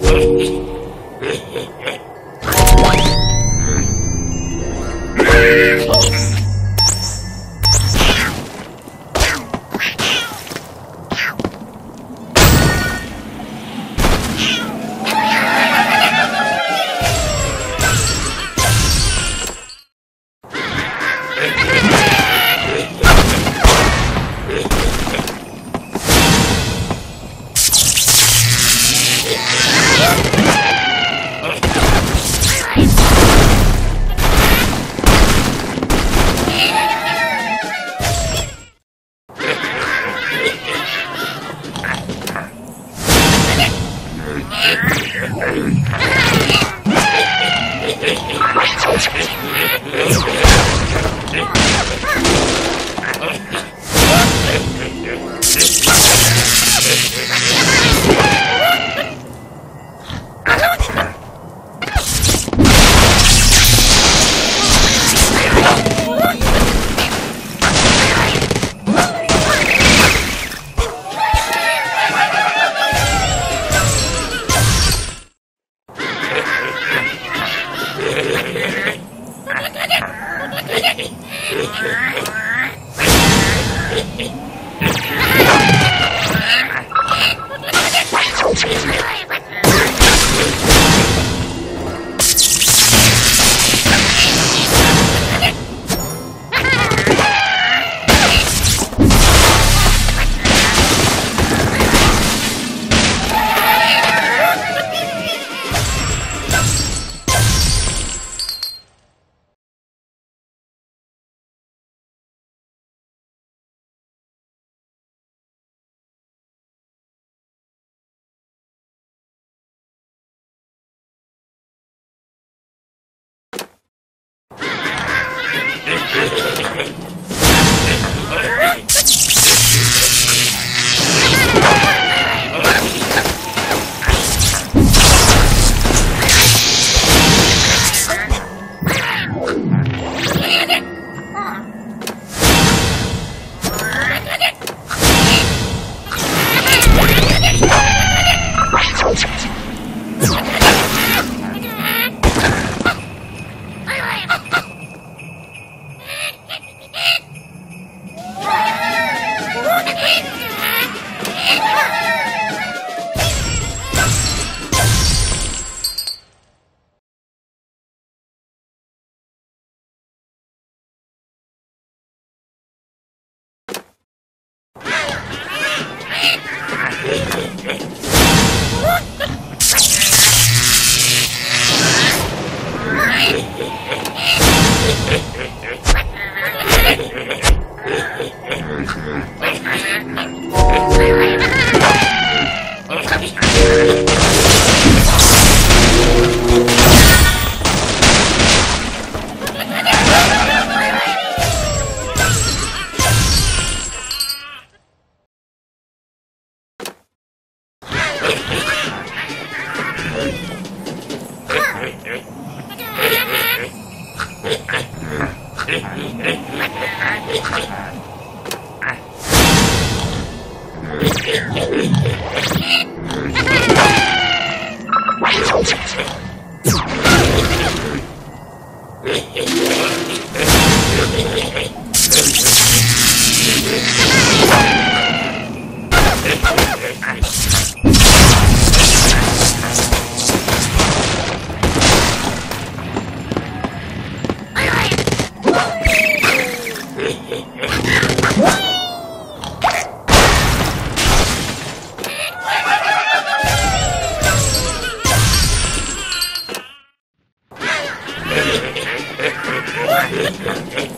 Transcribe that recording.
Thank you. Ha ha ha ha! What?